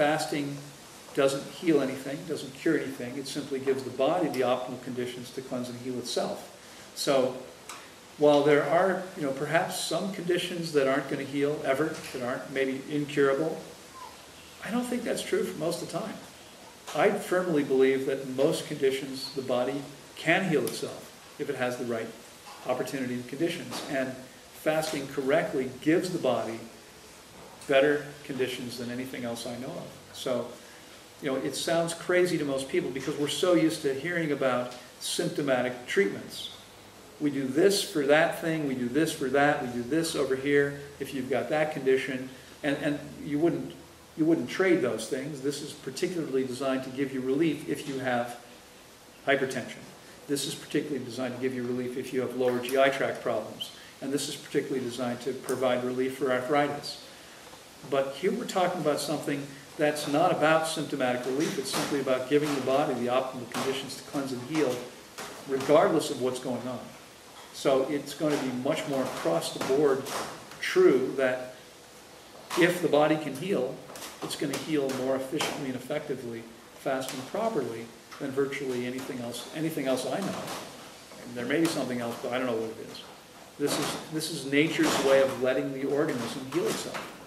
fasting doesn't heal anything, doesn't cure anything. It simply gives the body the optimal conditions to cleanse and heal itself. So while there are, you know, perhaps some conditions that aren't going to heal ever, that aren't maybe incurable, I don't think that's true for most of the time. I firmly believe that most conditions the body can heal itself if it has the right opportunity and conditions. And fasting correctly gives the body better conditions than anything else I know of. So, you know, it sounds crazy to most people because we're so used to hearing about symptomatic treatments. We do this for that thing, we do this for that, we do this over here if you've got that condition. And, and you wouldn't you wouldn't trade those things. This is particularly designed to give you relief if you have hypertension. This is particularly designed to give you relief if you have lower GI tract problems. And this is particularly designed to provide relief for arthritis. But here we're talking about something that's not about symptomatic relief. It's simply about giving the body the optimal conditions to cleanse and heal, regardless of what's going on. So it's going to be much more across the board true that if the body can heal, it's going to heal more efficiently and effectively, fast and properly, than virtually anything else, anything else I know. And there may be something else, but I don't know what it is. This is, this is nature's way of letting the organism heal itself.